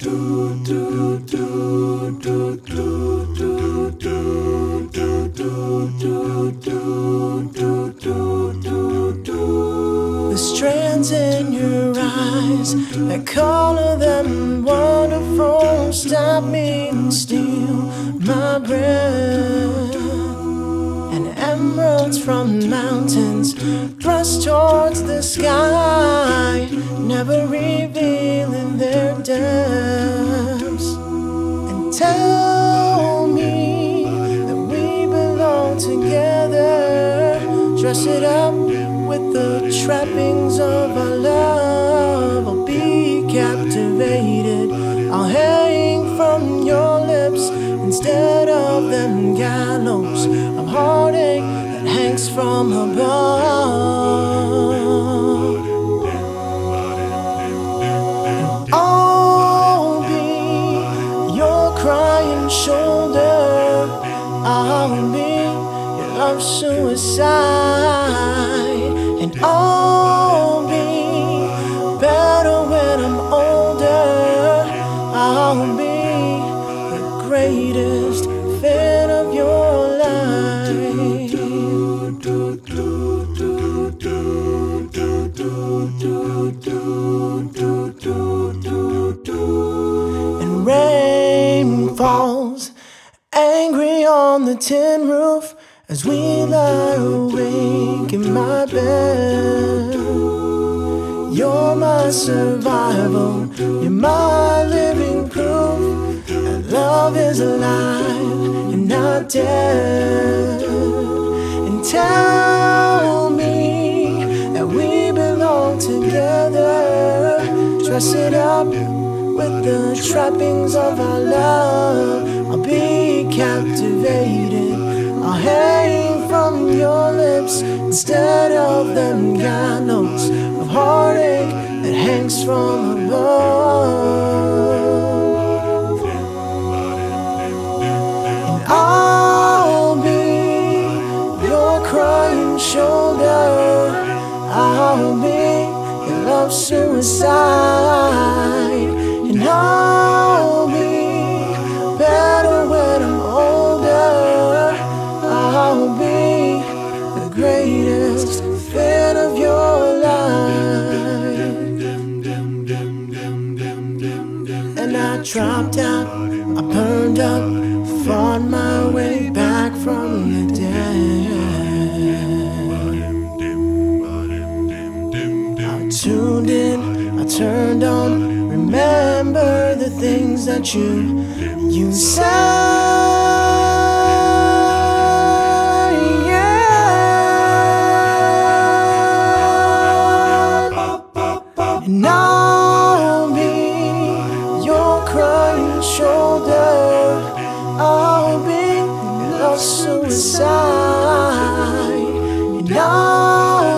The strands in your eyes, that color them wonderful, stop me and steal my breath. And emeralds from mountains thrust towards the sky, never revealing their depths. Tell me that we belong together, dress it up with the trappings of our love. I'll be captivated. I'll hang from your lips instead of them gallows of heartache that hangs from above. Love suicide. And I'll be better when I'm older. I'll be the greatest fan of your life. And rain falls angry on the tin roof as we lie awake in my bed. You're my survival, you're my living proof that love is alive and not dead. And tell me that we belong together, dress it up with the trappings of our love. I'll be captivated. I'll lips instead of them gallows of heartache that hangs from above. And I'll be your crying shoulder. I'll be your love suicide. I dropped out, I burned up, fought my way back from the dead. I tuned in, I turned on. Remember the things that you you said. suicide. And I